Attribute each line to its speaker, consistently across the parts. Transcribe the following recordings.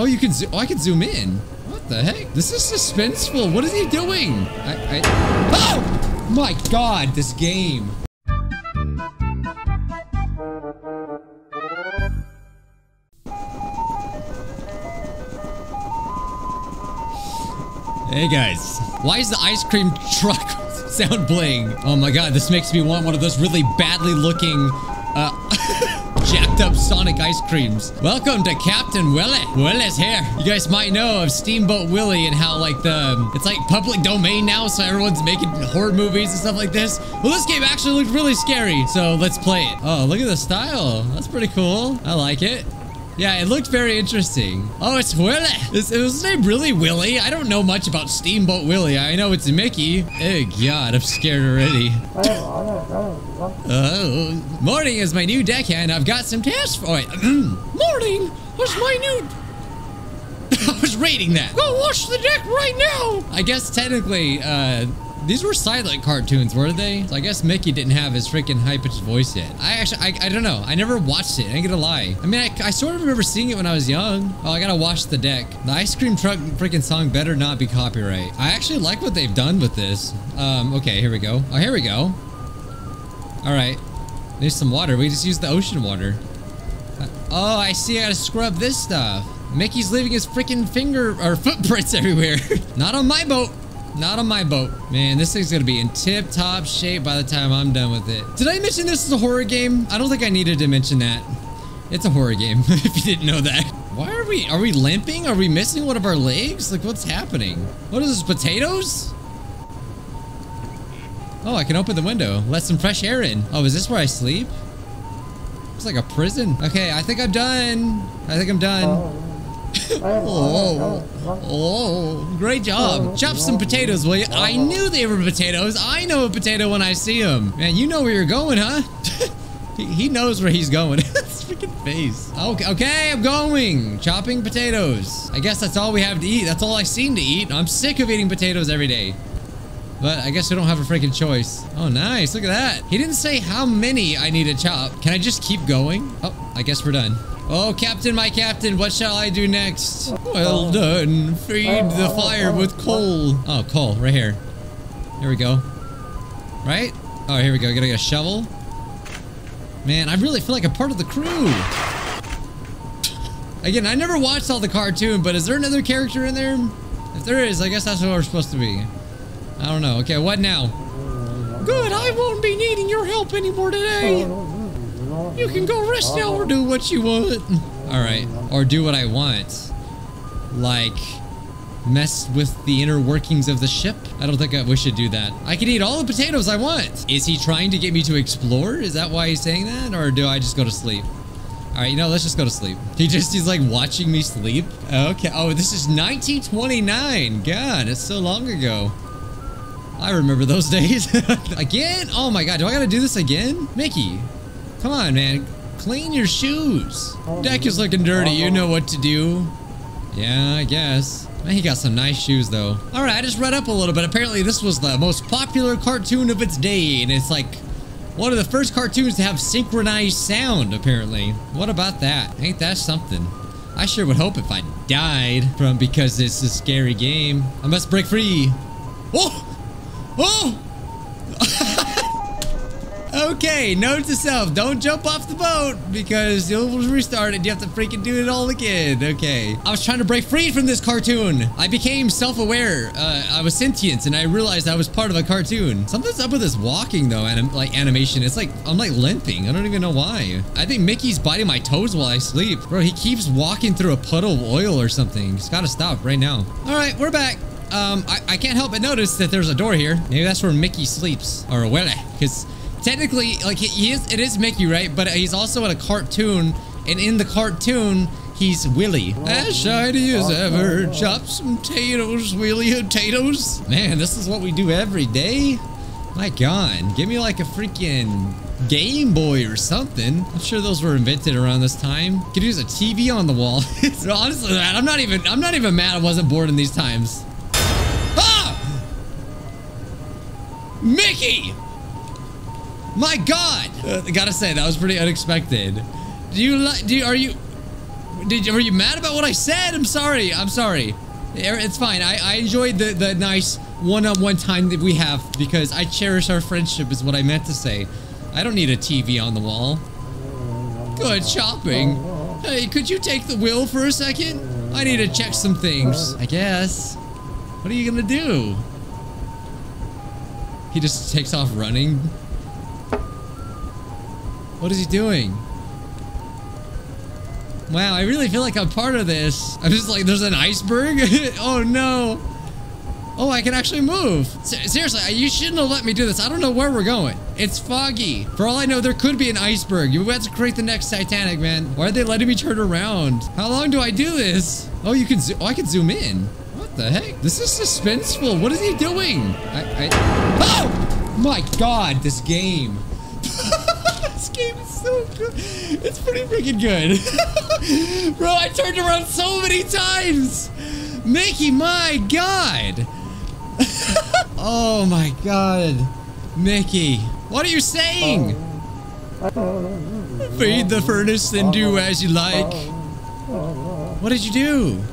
Speaker 1: Oh, you can. zoom. Oh, I can zoom in. What the heck? This is suspenseful. What is he doing? I. I oh my God! This game. Hey guys, why is the ice cream truck sound playing? Oh my god, this makes me want one of those really badly looking, up Sonic ice creams. Welcome to Captain Willie. Willie's here. You guys might know of Steamboat Willie and how like the, it's like public domain now, so everyone's making horror movies and stuff like this. Well, this game actually looked really scary, so let's play it. Oh, look at the style. That's pretty cool. I like it. Yeah, it looked very interesting. Oh, it's Willie. Is, is his name really Willie? I don't know much about Steamboat Willie. I know it's Mickey. Oh, God, I'm scared already. Oh, morning is my new deckhand. I've got some tasks for it. morning What's my new... I was rating that. Go wash the deck right now. I guess technically, uh, these were silent cartoons, weren't they? So I guess Mickey didn't have his freaking high-pitched voice yet. I actually, I, I don't know. I never watched it. I ain't gonna lie. I mean, I, I sort of remember seeing it when I was young. Oh, I gotta wash the deck. The ice cream truck freaking song better not be copyright. I actually like what they've done with this. Um, okay, here we go. Oh, here we go. All right. There's some water. We just use the ocean water. Oh, I see. I gotta scrub this stuff. Mickey's leaving his freaking finger or footprints everywhere. not on my boat. Not on my boat. Man, this thing's gonna be in tip-top shape by the time I'm done with it. Did I mention this is a horror game? I don't think I needed to mention that. It's a horror game, if you didn't know that. Why are we, are we limping? Are we missing one of our legs? Like, what's happening? What is this, potatoes? Oh, I can open the window. Let some fresh air in. Oh, is this where I sleep? It's like a prison. Okay, I think I'm done. I think I'm done oh, Oh, oh, oh, great job. Chop some potatoes, will you? I knew they were potatoes. I know a potato when I see them. Man, you know where you're going, huh? he, he knows where he's going. His freaking face. Okay, okay, I'm going. Chopping potatoes. I guess that's all we have to eat. That's all I seem to eat. I'm sick of eating potatoes every day. But I guess we don't have a freaking choice. Oh, nice. Look at that. He didn't say how many I need to chop. Can I just keep going? Oh, I guess we're done. Oh, Captain, my Captain, what shall I do next? Well done. Feed the fire with coal. Oh, coal, right here. Here we go. Right? Oh, here we go. Gotta get a shovel. Man, I really feel like a part of the crew. Again, I never watched all the cartoon, but is there another character in there? If there is, I guess that's what we're supposed to be. I don't know. Okay, what now? Good, I won't be needing your help anymore today. You can go rest now or do what you want. Alright. Or do what I want. Like, mess with the inner workings of the ship? I don't think I, we should do that. I can eat all the potatoes I want. Is he trying to get me to explore? Is that why he's saying that? Or do I just go to sleep? All right, you know, let's just go to sleep. He just, he's like watching me sleep. Okay. Oh, this is 1929. God, it's so long ago. I remember those days. again? Oh my God, do I gotta do this again? Mickey, Come on, man. Clean your shoes. Deck is looking dirty. You know what to do. Yeah, I guess. Man, he got some nice shoes, though. All right, I just read up a little bit. Apparently, this was the most popular cartoon of its day, and it's like one of the first cartoons to have synchronized sound, apparently. What about that? Ain't that something? I sure would hope if I died from because it's a scary game. I must break free. Oh! Oh! Okay, note to self, don't jump off the boat because you'll restart it. You have to freaking do it all again. Okay. I was trying to break free from this cartoon. I became self-aware. Uh, I was sentient and I realized I was part of a cartoon. Something's up with this walking though, anim like animation. It's like, I'm like limping. I don't even know why. I think Mickey's biting my toes while I sleep. Bro, he keeps walking through a puddle of oil or something. He's gotta stop right now. All right, we're back. Um, I, I can't help but notice that there's a door here. Maybe that's where Mickey sleeps. Or Willie. Because technically, like, he is, it is Mickey, right? But he's also in a cartoon, and in the cartoon, he's Willie. As shiny as ever, chop some potatoes, Willie potatoes. Man, this is what we do every day. My God, give me like a freaking Game Boy or something. I'm sure those were invented around this time. Could use a TV on the wall. Honestly, man, I'm not even, I'm not even mad I wasn't born in these times. Ah! Mickey! My God! Uh, gotta say, that was pretty unexpected. Do you like, do you, are you, Did you, were you mad about what I said? I'm sorry. I'm sorry. It's fine. I, I enjoyed the, the nice one-on-one -on -one time that we have because I cherish our friendship is what I meant to say. I don't need a TV on the wall. Good shopping. Hey, could you take the wheel for a second? I need to check some things, I guess. What are you gonna do? He just takes off running. What is he doing? Wow, I really feel like I'm part of this. I'm just like, there's an iceberg? oh no. Oh, I can actually move. seriously, you shouldn't have let me do this. I don't know where we're going. It's foggy. For all I know, there could be an iceberg. You have to create the next Titanic, man. Why are they letting me turn around? How long do I do this? Oh, you can oh, I can zoom in. What the heck? This is suspenseful. What is he doing? I, I oh my God, this game. this game is so good. It's pretty freaking good. Bro, I turned around so many times. Mickey, my God. oh my god. Mickey, what are you saying? Feed the furnace and do as you like. What did you do?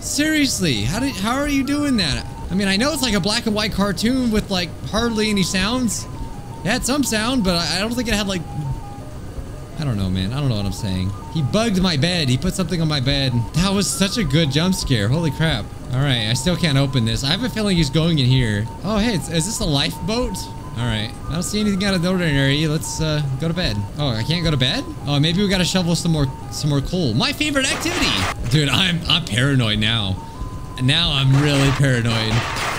Speaker 1: Seriously, how did how are you doing that? I mean, I know it's like a black and white cartoon with like hardly any sounds. It had some sound, but I don't think it had like I don't know, man. I don't know what I'm saying. He bugged my bed. He put something on my bed. That was such a good jump scare. Holy crap. All right, I still can't open this. I have a feeling he's going in here. Oh, hey, is this a lifeboat? All right, I don't see anything out of the ordinary. Let's uh, go to bed. Oh, I can't go to bed? Oh, maybe we gotta shovel some more some more coal. My favorite activity. Dude, I'm I'm paranoid now. Now I'm really paranoid.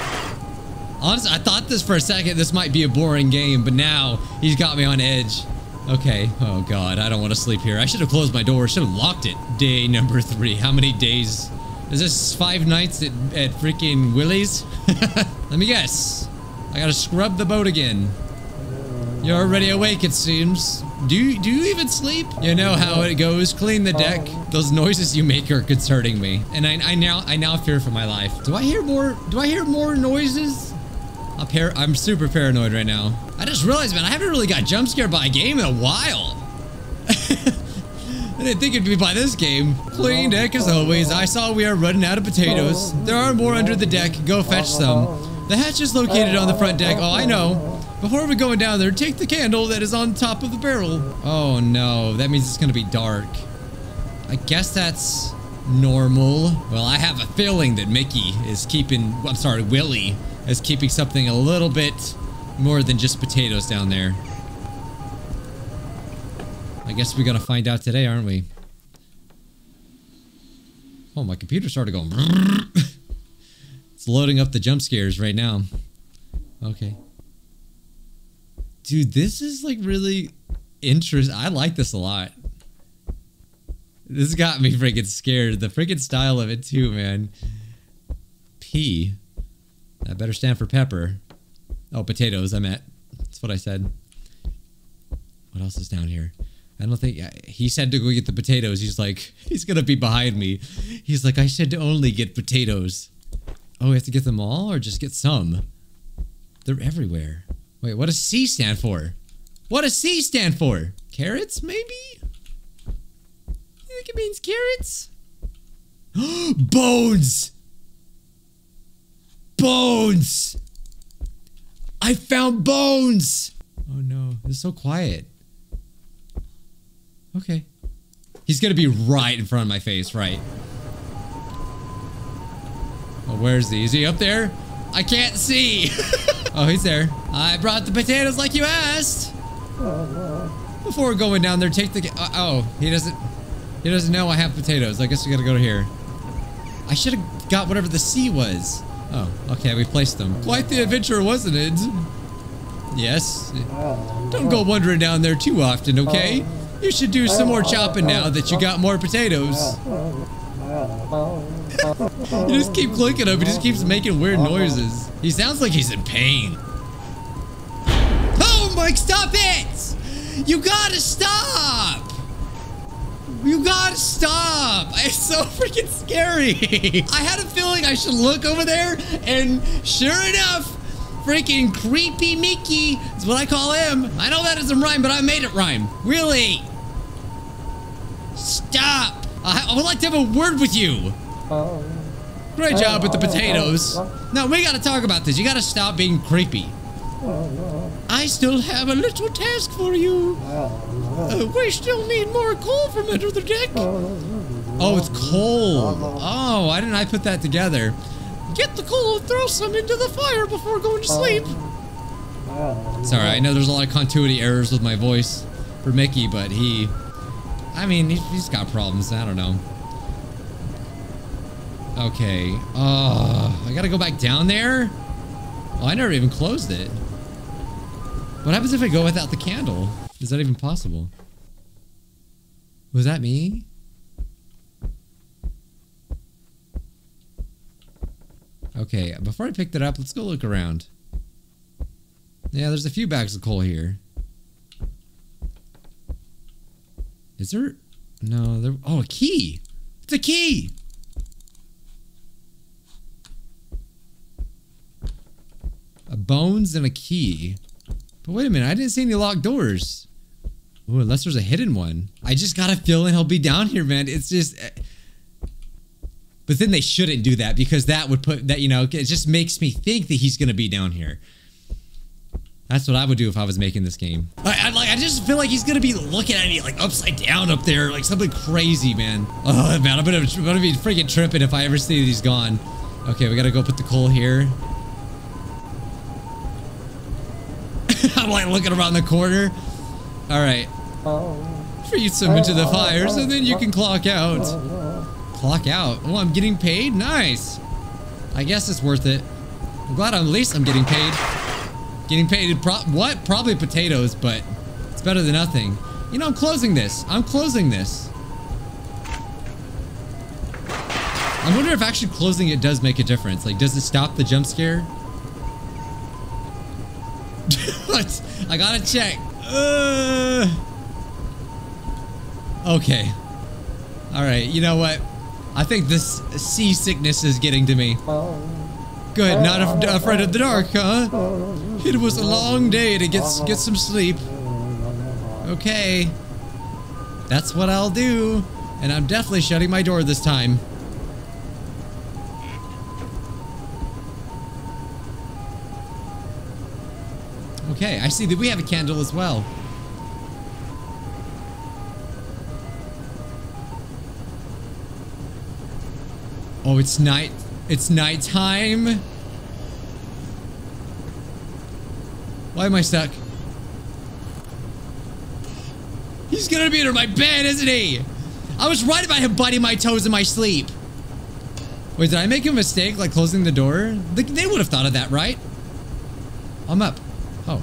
Speaker 1: Honestly, I thought this for a second, this might be a boring game, but now he's got me on edge. Okay. Oh, God. I don't want to sleep here. I should have closed my door. Should have locked it. Day number three. How many days is this five nights at, at freaking Willie's? Let me guess. I gotta scrub the boat again. You're already awake, it seems. Do you, do you even sleep? You know how it goes. Clean the deck. Oh. Those noises you make are concerning me. And I, I now I now fear for my life. Do I hear more? Do I hear more noises? I'm, I'm super paranoid right now. I just realized, man, I haven't really got jump scared by a game in a while. I didn't think it'd be by this game. Clean deck as always. I saw we are running out of potatoes. There are more under the deck. Go fetch some. The hatch is located on the front deck. Oh, I know. Before we go down there, take the candle that is on top of the barrel. Oh no, that means it's gonna be dark. I guess that's normal. Well, I have a feeling that Mickey is keeping, I'm sorry, Willie is keeping something a little bit more than just potatoes down there. I guess we're gonna find out today, aren't we? Oh, my computer started going. it's loading up the jump scares right now. Okay. Dude, this is like really interesting. I like this a lot. This got me freaking scared. The freaking style of it too, man. P. That better stand for pepper. Oh, potatoes, I meant. That's what I said. What else is down here? I don't think he said to go get the potatoes. He's like, he's gonna be behind me. He's like, I said to only get potatoes. Oh, we have to get them all or just get some? They're everywhere. Wait, what does C stand for? What does C stand for? Carrots, maybe? You think it means carrots? Bones! Bones! I found bones! Oh no, it's so quiet. Okay. He's gonna be right in front of my face, right? Oh, where's he? Is he up there? I can't see. oh, he's there. I brought the potatoes like you asked. Before going down there, take the... Uh, oh, he doesn't... He doesn't know I have potatoes. I guess we gotta go here. I should have got whatever the C was. Oh, okay, we placed them. Quite the adventure, wasn't it? Yes. Don't go wandering down there too often, okay? You should do some more chopping now that you got more potatoes. you just keep clicking him. He just keeps making weird noises. He sounds like he's in pain. Oh, Mike, stop it! You gotta stop! You gotta stop! It's so freaking scary! I had a feeling I should look over there, and sure enough, freaking creepy Mickey is what I call him. I know that doesn't rhyme, but I made it rhyme. Really? Stop! I, I would like to have a word with you. Great job with the potatoes. No, we gotta talk about this. You gotta stop being creepy. I still have a little task for you. Oh, uh, we still need more coal from under the deck. Oh, oh it's coal. Uh-huh. Oh, why didn't I put that together? Get the coal and throw some into the fire before going to sleep. Uh-huh. Sorry, I know there's a lot of continuity errors with my voice for Mickey, but he... I mean, he's, he's got problems. I don't know. Okay. Oh, I gotta go back down there? Oh, I never even closed it. What happens if I go without the candle? Is that even possible? Was that me? Okay, before I pick that up, let's go look around. Yeah, there's a few bags of coal here. Is there? No, there. Oh, a key! It's a key! A bones and a key. But wait a minute, I didn't see any locked doors. Oh, unless there's a hidden one. I just got a feeling he'll be down here, man. It's just... eh. But then they shouldn't do that because that would put that, you know, it just makes me think that he's going to be down here. That's what I would do if I was making this game. I, I like. I just feel like he's gonna be looking at me like upside down up there, like something crazy, man. Oh man, I'm gonna, I'm gonna be freaking tripping if I ever see that he's gone. Okay, we gotta go put the coal here. I'm like looking around the corner. All right. Feed some into the fires, and then you can clock out. Clock out. Oh, I'm getting paid. Nice. I guess it's worth it. I'm glad at least I'm getting paid. Getting paid pro what? Probably potatoes, but it's better than nothing. You know, I'm closing this. I'm closing this. I wonder if actually closing it does make a difference. Like, does it stop the jump scare? What? I gotta check. Uh, okay. All right. You know what? I think this seasickness is getting to me. Good, not af afraid of the dark, huh? It was a long day to get get some sleep. Okay. That's what I'll do. And I'm definitely shutting my door this time. Okay, I see that we have a candle as well. Oh, it's night. It's nighttime. Why am I stuck? He's gonna be under my bed, isn't he? I was right about him biting my toes in my sleep. Wait, did I make a mistake, like closing the door? They, they would have thought of that, right? I'm up. Oh.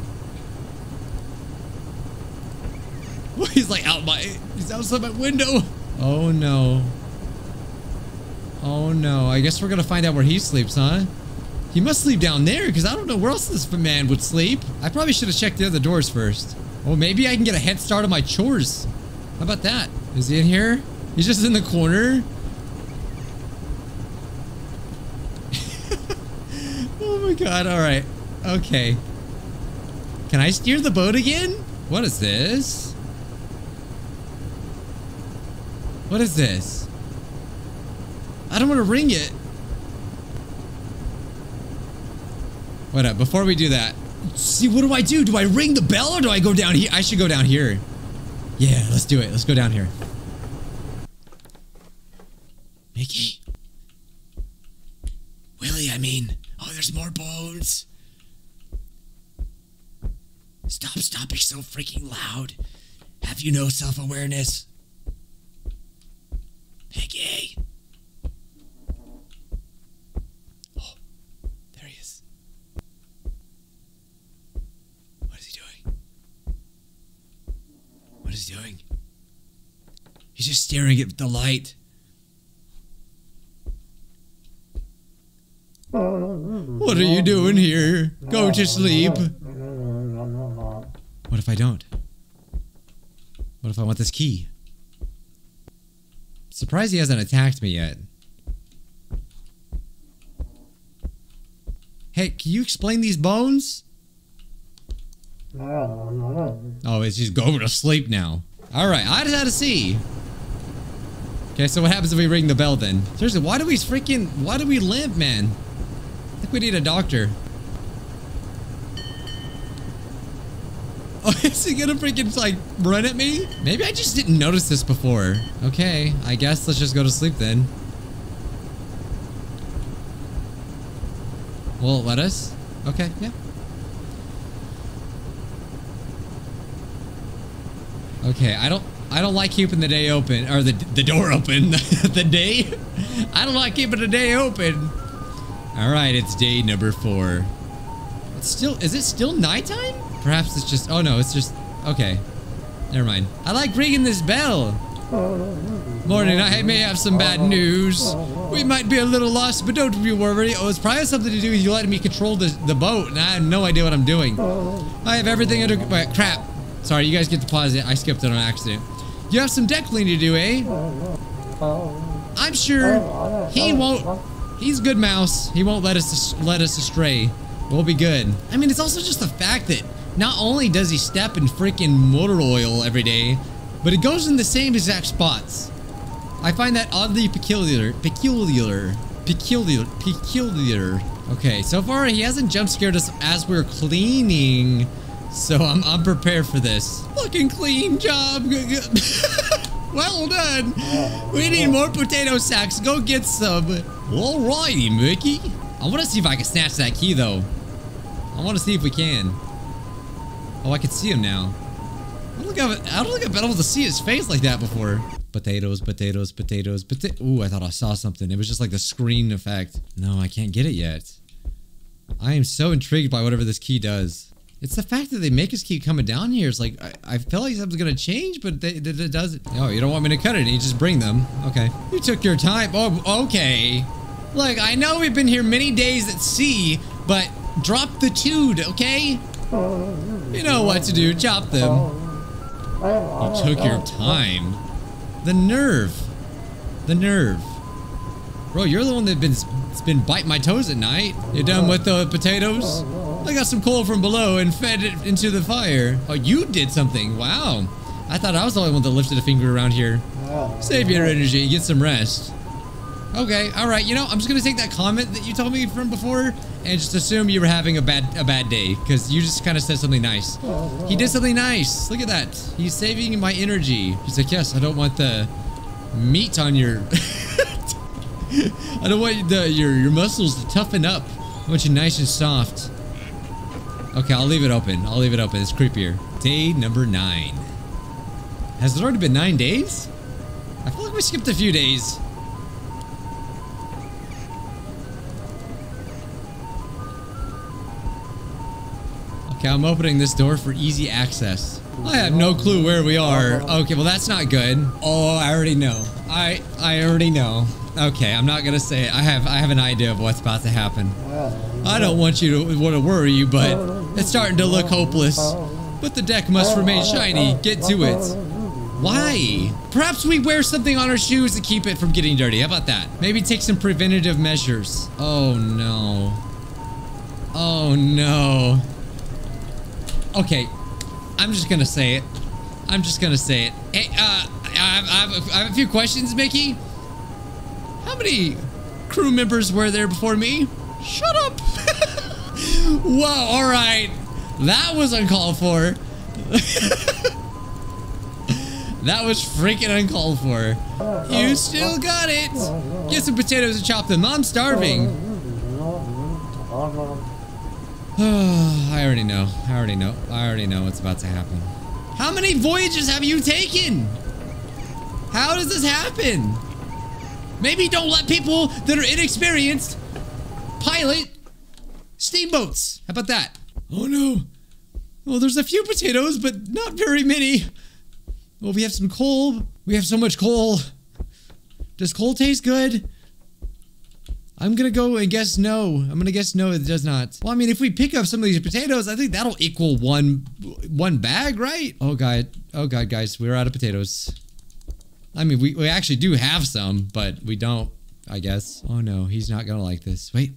Speaker 1: He's like out my, he's outside my window. Oh no. Oh no, I guess we're gonna find out where he sleeps, huh? He must sleep down there, because I don't know where else this man would sleep. I probably should have checked the other doors first. Well, maybe I can get a head start on my chores. How about that? Is he in here? He's just in the corner? oh my god, alright. Okay. Can I steer the boat again? What is this? What is this? I don't want to ring it. What up? Before we do that, see, what do I do? Do I ring the bell or do I go down here? I should go down here. Yeah, let's do it. Let's go down here. Mickey. Willie, I mean. Oh, there's more bones. Stop, stop being so freaking loud. Have you no self-awareness? Mickey. Oh, there he is. What is he doing? What is he doing? He's just staring at the light. What are you doing here? Go to sleep. What if I don't? What if I want this key? Surprised he hasn't attacked me yet. Hey, can you explain these bones? Oh, it's just going to sleep now. Alright, I just had to see. Okay, so what happens if we ring the bell then? Seriously, why do we freaking, why do we limp, man? I think we need a doctor. Is he gonna freaking like run at me? Maybe I just didn't notice this before. Okay, I guess let's just go to sleep then. Will it let us? Okay, yeah. Okay, I don't I don't like keeping the day open or the the door open. the day? I don't like keeping the day open. All right, it's day number 4. It's still is it still nighttime? Perhaps it's just oh no, it's just okay. Never mind. I like ringing this bell. Morning, I may have some bad news. We might be a little lost, but don't be worried. Oh, it's probably something to do with you letting me control the, the boat, and I have no idea what I'm doing. I have everything under... Wait, crap. Sorry, you guys get to pause it. I skipped it on accident. You have some deck cleaning to do, eh? I'm sure he won't... He's a good mouse. He won't let us let us astray. We'll be good. I mean, it's also just the fact that not only does he step in freaking motor oil every day, but it goes in the same exact spots. I find that oddly peculiar, peculiar, peculiar, peculiar. Okay, so far he hasn't jump scared us as we're cleaning, so I'm, prepared for this. Fucking clean job. well done. We need more potato sacks. Go get some. Alrighty, Mickey. I want to see if I can snatch that key, though. I want to see if we can. Oh, I can see him now. I don't, think I've, I don't think I've been able to see his face like that before. Potatoes, potatoes, potatoes, potato. Ooh, I thought I saw something. It was just like the screen effect. No, I can't get it yet. I am so intrigued by whatever this key does. It's the fact that they make us keep coming down here. It's like, I, I feel like something's gonna change, but they, they, it doesn't. Oh, you don't want me to cut it, you just bring them. Okay. You took your time. Oh, okay. Look, I know we've been here many days at sea, but drop the tude, okay? Oh, You know what to do, chop them. You took your time. The nerve. The nerve. Bro, you're the one that's been, that's been biting my toes at night. You're done with the potatoes? I got some coal from below and fed it into the fire. Oh, you did something. Wow. I thought I was the only one that lifted a finger around here. Save your energy. Get some rest. Okay, all right. You know, I'm just gonna take that comment that you told me from before and just assume you were having a bad a bad day because you just kind of said something nice. He did something nice. Look at that. He's saving my energy. He's like, yes, I don't want the meat on your. I don't want the your your muscles to toughen up. I want you nice and soft. Okay, I'll leave it open. I'll leave it open. It's creepier. Day number nine. Has it already been nine days? I feel like we skipped a few days. Okay, I'm opening this door for easy access. I have no clue where we are. Okay, well that's not good. Oh, I already know. I I already know. Okay, I'm not gonna say it. I have I have an idea of what's about to happen. I don't want you to want to worry you, but it's starting to look hopeless. But the deck must remain shiny. Get to it. Why? Perhaps we wear something on our shoes to keep it from getting dirty. How about that? Maybe take some preventative measures. Oh no. Oh no. Okay, I'm just gonna say it. I'm just gonna say it. Hey, uh, I have, I have, a, I have a few questions, Mickey. How many crew members were there before me? Shut up. Whoa, all right. That was uncalled for. that was freaking uncalled for. You still got it. Get some potatoes and chop them. I'm starving. I already know. I already know. I already know what's about to happen. How many voyages have you taken? How does this happen? Maybe don't let people that are inexperienced pilot steamboats. How about that? Oh no. Well, there's a few potatoes, but not very many. Well, we have some coal. We have so much coal. Does coal taste good? I'm gonna go and guess no. I'm gonna guess no, it does not. Well, I mean, if we pick up some of these potatoes, I think that'll equal one one bag, right? Oh god, oh god, guys, we're out of potatoes. I mean, we, we actually do have some, but we don't, I guess. Oh no, he's not gonna like this. Wait,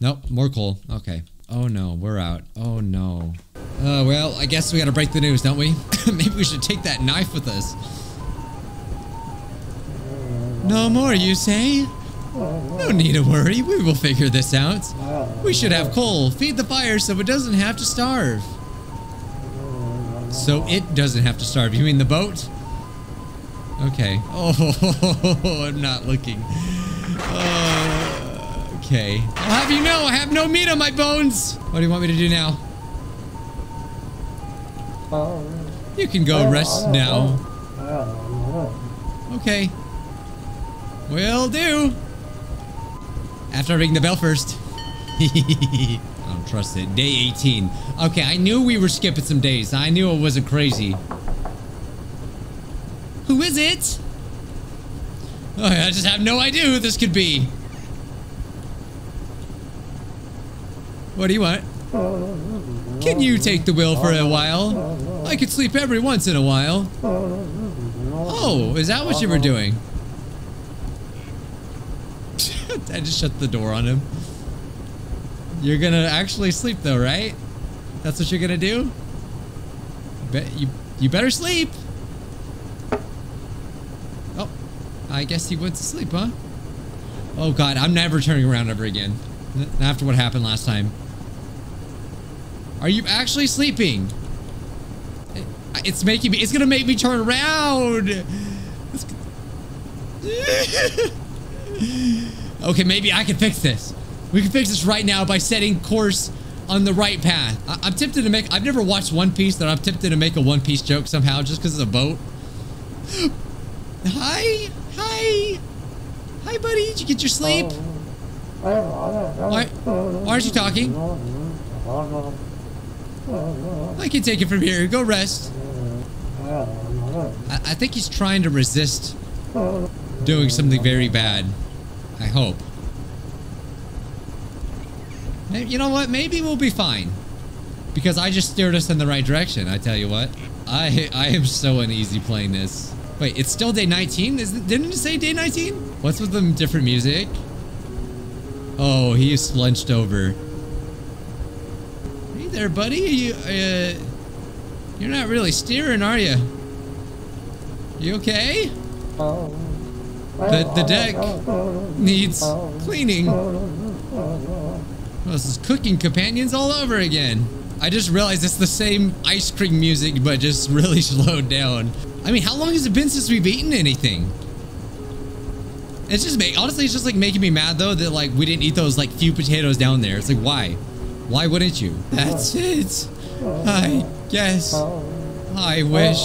Speaker 1: nope, more coal. Okay. Oh no, we're out. Oh no. Uh, well, I guess we gotta break the news, don't we? Maybe we should take that knife with us. No more, you say? No need to worry, we will figure this out. We should have coal. Feed the fire so it doesn't have to starve. So it doesn't have to starve. You mean the boat? Okay. Oh, I'm not looking. Uh, okay. I'll have you know, I have no meat on my bones. What do you want me to do now? You can go rest now. Okay. Will do. After I ring the bell first. I don't trust it. Day 18. Okay, I knew we were skipping some days. I knew it wasn't crazy. Who is it? Oh, I just have no idea who this could be. What do you want? Can you take the wheel for a while? I could sleep every once in a while. Oh, is that what you were doing? I just shut the door on him. You're gonna actually sleep though, right? That's what you're gonna do? Bet you you better sleep. Oh, I guess he went to sleep, huh? Oh god, I'm never turning around ever again. After what happened last time. Are you actually sleeping? It's making me, it's gonna make me turn around. okay, maybe I can fix this. We can fix this right now by setting course on the right path. I am tempted to make, I've never watched One Piece, but I'm tempted to make a One Piece joke somehow just because it's a boat. Hi, hi. Hi, buddy. Did you get your sleep? Why, why aren't you talking? I can take it from here. Go rest. I, I think he's trying to resist doing something very bad. I hope. You know what? Maybe we'll be fine. Because I just steered us in the right direction, I tell you what. I I am so uneasy playing this. Wait, it's still day 19? Isn't, didn't it say day 19? What's with the different music? Oh, he is slunched over. Hey there, buddy. You, uh, you're not really steering, are you? You okay? The, the deck needs cleaning. Well, this is cooking companions all over again. I just realized it's the same ice cream music, but just really slowed down. I mean, how long has it been since we've eaten anything? It's just make honestly, it's just like making me mad though that like we didn't eat those like few potatoes down there. It's like why? Why wouldn't you? That's it. I guess. I wish.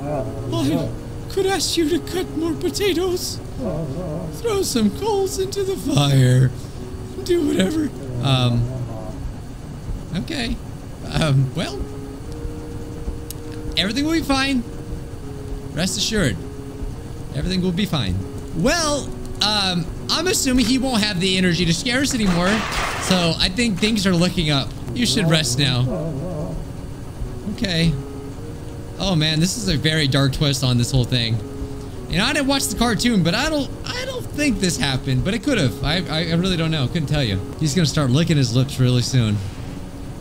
Speaker 1: I could ask you to cut more potatoes. Throw some coals into the fire. Do whatever. Um. Okay. Um, well. Everything will be fine. Rest assured. Everything will be fine. Well, um, I'm assuming he won't have the energy to scare us anymore. So I think things are looking up. You should rest now. Okay. Oh man, this is a very dark twist on this whole thing. And I didn't watch the cartoon, but I don't I don't think this happened, but it could have. I, I, I really don't know. Couldn't tell you. He's gonna start licking his lips really soon.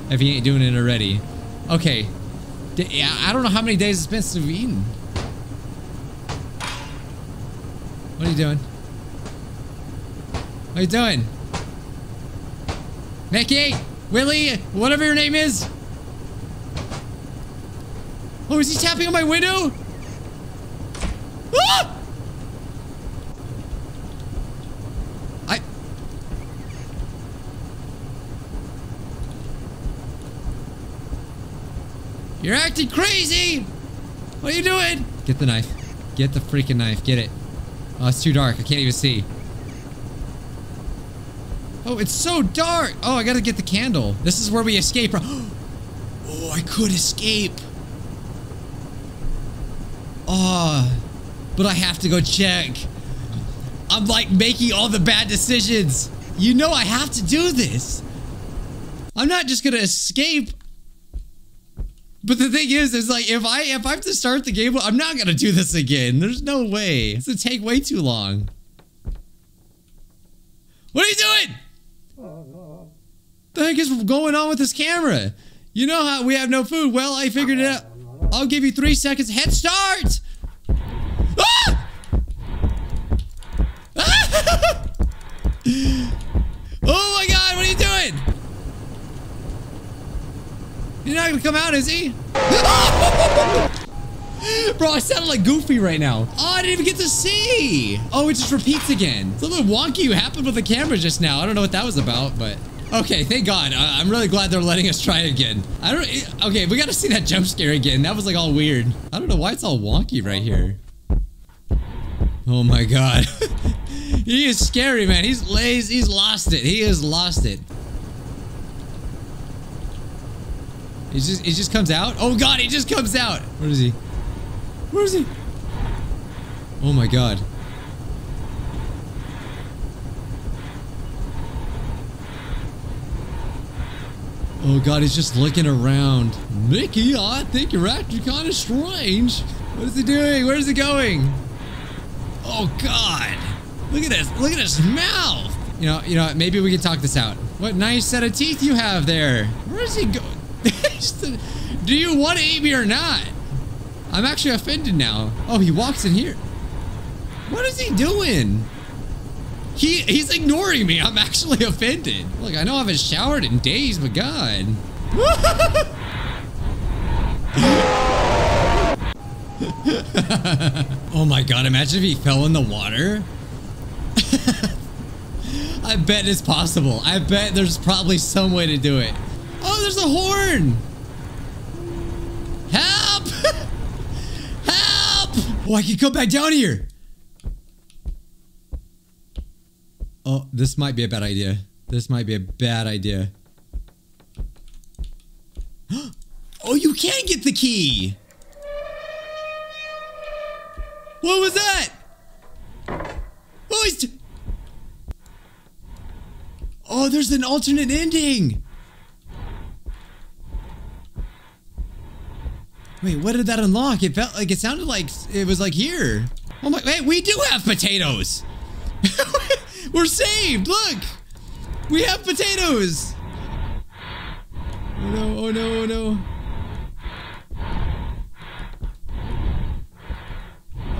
Speaker 1: If he ain't doing it already. Okay. I don't know how many days it's been since we've eaten. What are you doing? What are you doing? Mickey! Willie! Whatever your name is! Oh, is he tapping on my window? Ah! I... You're acting crazy! What are you doing? Get the knife. Get the freaking knife. Get it. Oh, it's too dark. I can't even see. Oh, it's so dark. Oh, I gotta get the candle. This is where we escape. from. Oh, I could escape. Oh, but I have to go check. I'm like making all the bad decisions. You know I have to do this. I'm not just gonna escape. But the thing is, is like if I if I have to start the game, I'm not gonna do this again. There's no way. It's gonna take way too long. What are you doing? The heck is going on with this camera? You know how we have no food. Well, I figured it out. I'll give you three seconds. Head start! Ah! Ah! oh my god! He's not gonna come out, is he? Bro, I sounded like Goofy right now. Oh, I didn't even get to see. Oh, it just repeats again. Something wonky happened with the camera just now. I don't know what that was about, but... Okay, thank God. I am really glad they're letting us try it again. I don't... Okay, we gotta see that jump scare again. That was like all weird. I don't know why it's all wonky right here. Oh my God. he is scary, man. He's lazy. He's lost it. He has lost it. He just, he just comes out. Oh God, he just comes out. Where is he? Where is he? Oh my god. Oh god, he's just looking around. Mickey, I think you're acting kind of strange. What is he doing? Where is he going? Oh god. Look at this. Look at his mouth. You know, you know, maybe we can talk this out. What nice set of teeth you have there. Where is he going? Do you want to eat me or not? I'm actually offended now. Oh, he walks in here. What is he doing? He he's ignoring me. I'm actually offended. Look, I know I haven't showered in days, but God. oh my god, imagine if he fell in the water. I bet it's possible. I bet there's probably some way to do it. Oh, there's a horn. Help! Help! Oh, I can come back down here. Oh, this might be a bad idea. This might be a bad idea. Oh, you can get the key. What was that? Oh. Oh, there's an alternate ending. Wait, what did that unlock? It felt like it sounded like it was like here. Oh my, hey, we do have potatoes. We're saved. Look, we have potatoes. Oh no, oh no, oh no.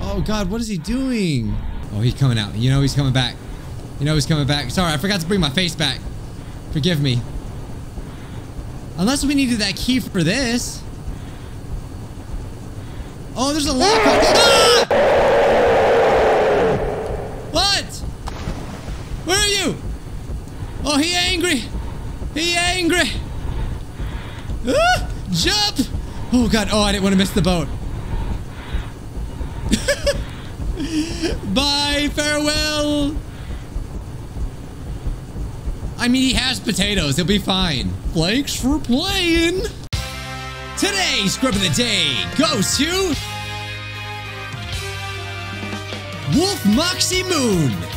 Speaker 1: Oh God, what is he doing? Oh, he's coming out. You know he's coming back. You know he's coming back. Sorry, I forgot to bring my face back. Forgive me. Unless we needed that key for this. Oh, there's a lock. Ah! What? Where are you? Oh, he angry. He angry. Ah! Jump. Oh, God. Oh, I didn't want to miss the boat. Bye. Farewell. I mean, he has potatoes. He'll be fine. Thanks for playing. Today's Scrub of the Day goes to Wolf Moxie Moon.